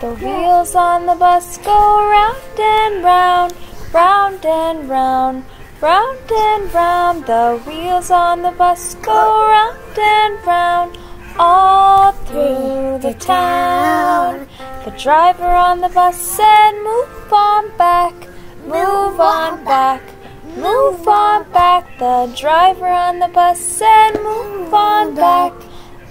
The wheels on the bus go round and round, round and round, round and round. The wheels on the bus go round and round, all through the town. The driver on the bus said, Move on back, move on back. Move on back, the driver on the bus said, Move on back,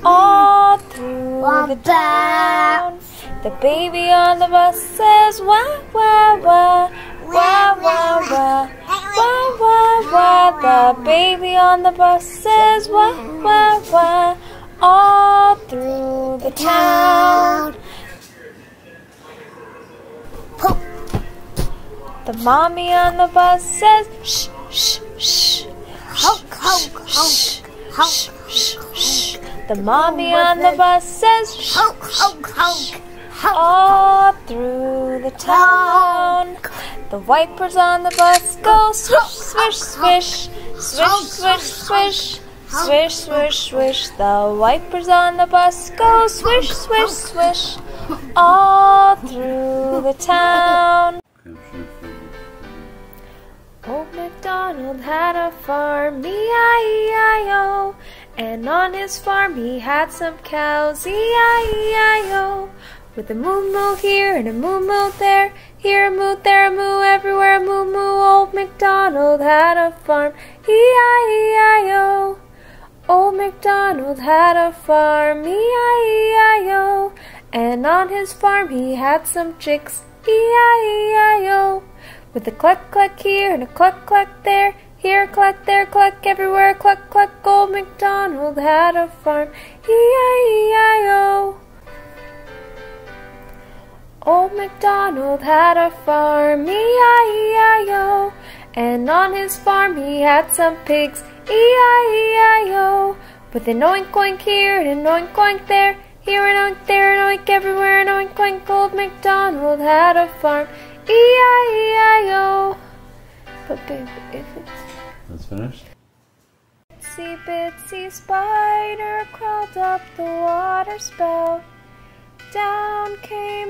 all through the town. The baby on the bus says, Wah, wah, wah, wah, wah, wah, wah, wah, wah. The baby on the bus says, Wah, wah, wah, all through the town. The mommy on the bus says, shh, shh, shh. Honk, honk, honk, shh. The mommy on the bus says, honk, honk, honk, honk. All through the town. The wipers on the bus go swish, swish, swish, swish, swish, swish. Swish, swish, swish. The wipers on the bus go swish, swish, swish, all through the town. Old MacDonald had a farm, E-I-E-I-O, and on his farm he had some cows, E-I-E-I-O, with a moo moo here and a moo moo there, here a moo, there a moo, everywhere a moo moo. Old MacDonald had a farm, E-I-E-I-O. Old MacDonald had a farm, E-I-E-I-O, and on his farm he had some chicks, E-I-E-I-O. With a cluck cluck here and a cluck cluck there, here a cluck, there a cluck, everywhere a cluck cluck. Old MacDonald had a farm, E-I-E-I-O. Old MacDonald had a farm, E-I-E-I-O, and on his farm he had some pigs, E-I-E-I-O. With an oink oink here and an oink oink there, here an oink, there an oink, everywhere an oink oink. Old MacDonald had a farm, E-I-E-I-O. But babe, if it's That's finished. Itsy bitsy spider crawled up the water spout. Down came